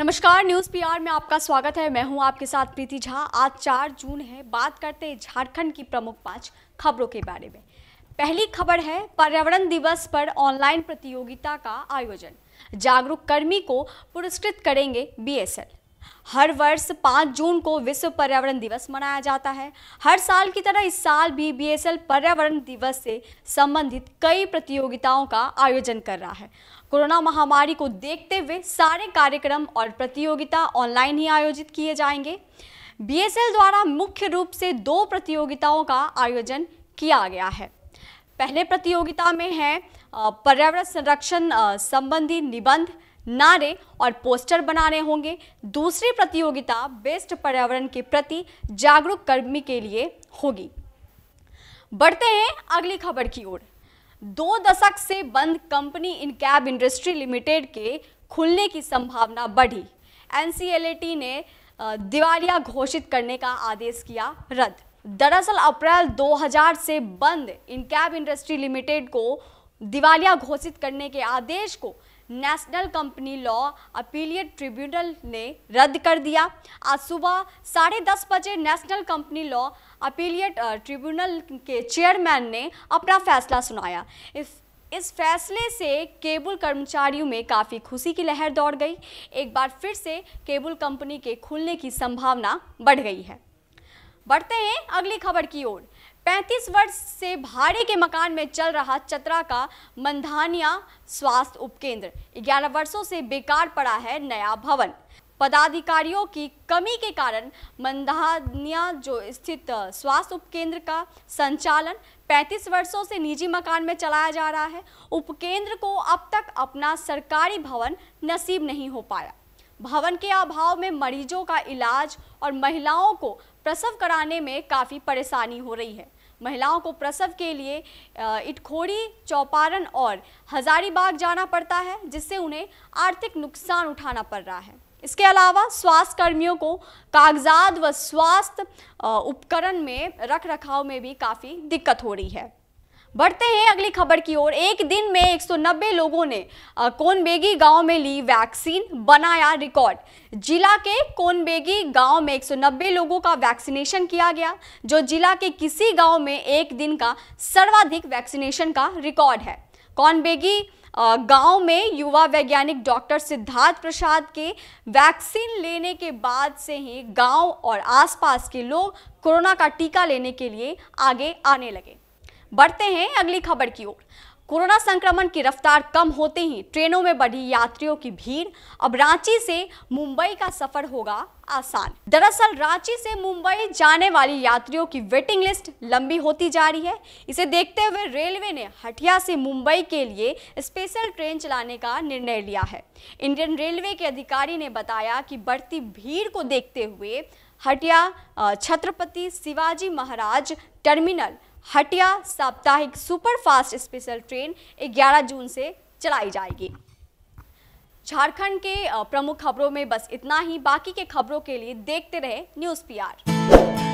नमस्कार, news PR में आपका स्वागत है। मैं हूँ आपके साथ प्रीति झा। आज चार जून है। बात करते हैं झारखंड की प्रमुख पाँच खबरों के बारे में। पहली खबर है, पर्यावरण दिवस पर ऑनलाइन प्रतियोगिता का आयोजन। जागरूक कर्मी को पुरस्कृत करेंगे बीएसएल। हर वर्ष 5 जून को विश्व पर्यावरण दिवस मनाया जाता है। हर साल की तरह इस साल भी बीएसएल पर्यावरण दिवस से संबंधित कई प्रतियोगिताओं का आयोजन कर रहा है। कोरोना महामारी को देखते हुए सारे कार्यक्रम और प्रतियोगिता ऑनलाइन ही आयोजित किए जाएँगे। बीएसएल द्वारा मुख्य रूप से दो प्रतियोगिताओं का आयोजन किया गया है। पहले प्रतियोगिता में है पर्यावरण संरक्षण संबंधी निबंध, नारे और पोस्टर बनाने होंगे। दूसरी प्रतियोगिता बेस्ट पर्यावरण के प्रति जागरूक कर्मी के लिए होगी। बढ़ते हैं अगली खबर की ओर। दो दशक से बंद कंपनी इन कैब इंडस्ट्री लिमिटेड के खुलने की संभावना बढ़ी। एनसीएलएटी ने दिवालिया घोषित करने का आदेश किया रद्द। दरअसल अप्रैल 2000 से बंद इन कैब इंडस्ट्री लिमिटेड को दिवालिया घोषित करने के आदेश को national company law appellate tribunal ने रद्द कर दिया। आज सुबह साढ़े दस बजे national company law appellate tribunal के चेयरमैन ने अपना फैसला सुनाया। इस इस फैसले से केबल कर्मचारियों में काफ़ी खुशी की लहर दौड़ गई। एक बार फिर से केबल कंपनी के खुलने की संभावना बढ़ गई है। बढ़ते हैं अगली खबर की ओर। 35 वर्ष से भाड़े के मकान में चल रहा चतरा का मंधानिया स्वास्थ्य उपकेंद्र। 11 वर्षों से बेकार पड़ा है नया भवन। पदाधिकारियों की कमी के कारण मंधानिया, जो स्थित स्वास्थ्य उपकेंद्र का संचालन 35 वर्षों से निजी मकान में चलाया जा रहा है, उपकेंद्र को अब तक अपना सरकारी भवन नसीब नहीं हो पाया। भवन के अभाव में मरीजों का इलाज और महिलाओं को प्रसव कराने में काफ़ी परेशानी हो रही है। महिलाओं को प्रसव के लिए इटखोड़ी चौपारण और हजारीबाग जाना पड़ता है, जिससे उन्हें आर्थिक नुकसान उठाना पड़ रहा है। इसके अलावा स्वास्थ्य कर्मियों को कागजात व स्वास्थ्य उपकरण में रख रखाव में भी काफ़ी दिक्कत हो रही है। बढ़ते हैं अगली खबर की ओर। एक दिन में 190 लोगों ने कोनबेगी गाँव में ली वैक्सीन, बनाया रिकॉर्ड। जिला के कोनबेगी गाँव में 190 लोगों का वैक्सीनेशन किया गया, जो जिला के किसी गाँव में एक दिन का सर्वाधिक वैक्सीनेशन का रिकॉर्ड है। कौनबेगी गाँव में युवा वैज्ञानिक डॉक्टर सिद्धार्थ प्रसाद के वैक्सीन लेने के बाद से ही गाँव और आसपास के लोग कोरोना का टीका लेने के लिए आगे आने लगे। बढ़ते हैं अगली खबर की ओर। कोरोना संक्रमण की रफ्तार कम होते ही ट्रेनों में बढ़ी यात्रियों की भीड़। अब रांची से मुंबई का सफ़र होगा आसान। दरअसल रांची से मुंबई जाने वाली यात्रियों की वेटिंग लिस्ट लंबी होती जा रही है। इसे देखते हुए रेलवे ने हटिया से मुंबई के लिए स्पेशल ट्रेन चलाने का निर्णय लिया है। इंडियन रेलवे के अधिकारी ने बताया कि बढ़ती भीड़ को देखते हुए हटिया छत्रपति शिवाजी महाराज टर्मिनल हटिया साप्ताहिक सुपर फास्ट स्पेशल ट्रेन 11 जून से चलाई जाएगी। झारखंड के प्रमुख खबरों में बस इतना ही, बाकी के खबरों के लिए देखते रहे न्यूज़ पीआर